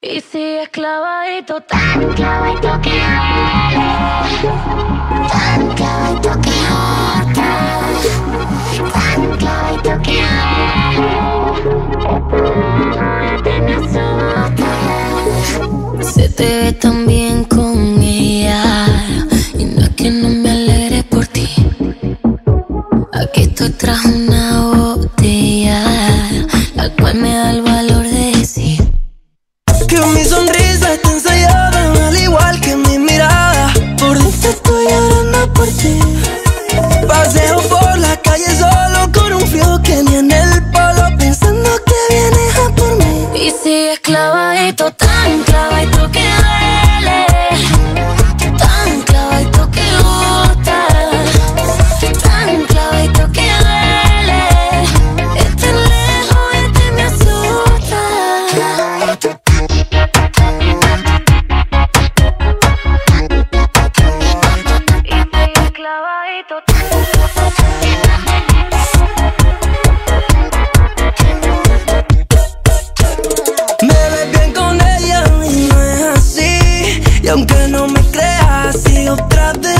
Y si es clavadito, tan clavadito que duele, mi sonrisa está ensayada, al igual que mi mirada. Por dentro estoy llorando por ti. Paseo por la calle solo con un frío que ni en el polo, pensando que vienes a por mí. Y si es clavadito, tan Me ves bien con ella y no es así. Y aunque no me creas, sigo tras de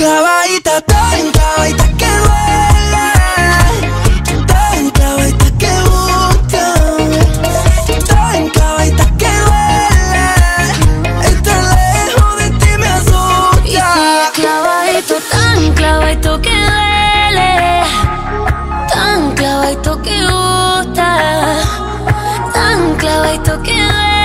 clavadita, tan enclavadita que duele. Todo enclavadita que gusta, Todo enclavadita que duele. Estar lejos de ti me asusta. Clavadito, tan clavadito que duele. Tan clavadito que gusta. Tan clavadito que duele.